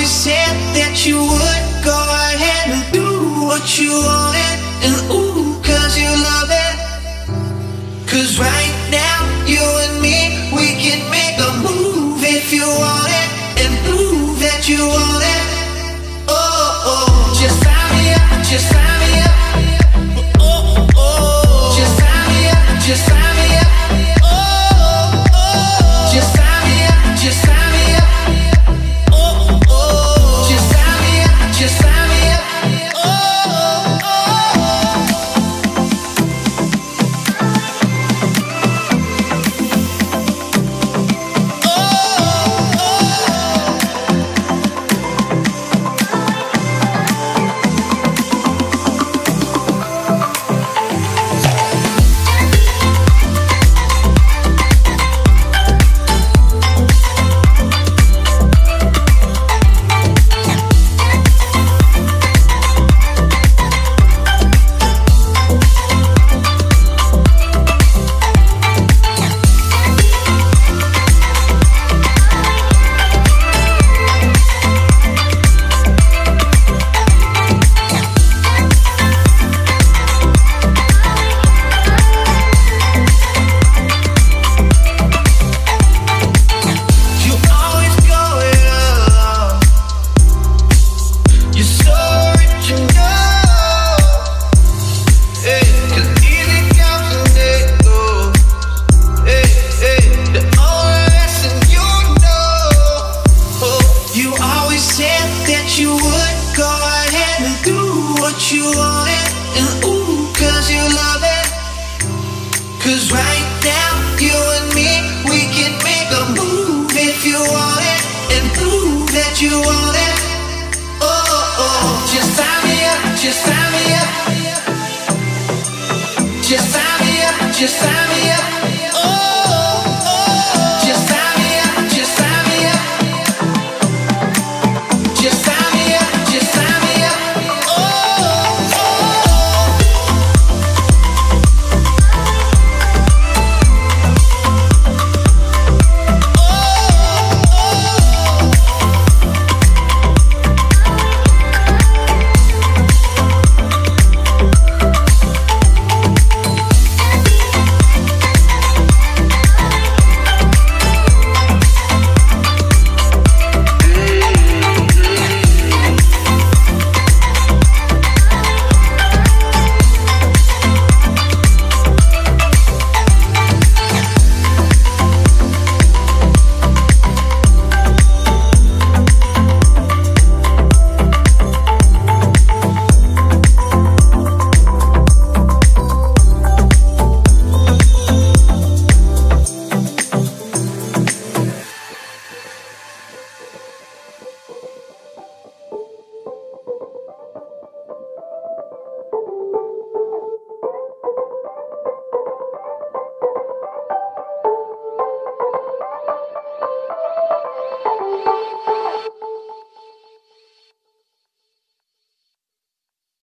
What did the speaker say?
Always said that you would go ahead and do what you wanted, and ooh, cause you love it. Cause right now, you and me, we can make a move if you want it, and prove that you want it. Oh, oh, just sign me up, just sign said that you would go ahead and do what you wanted, and ooh, 'cause you love it. Cause right now, you and me, we can make a move if you want it and prove that you want it. Oh, oh, oh, just sign me up, just sign me up. Just sign me up, just sign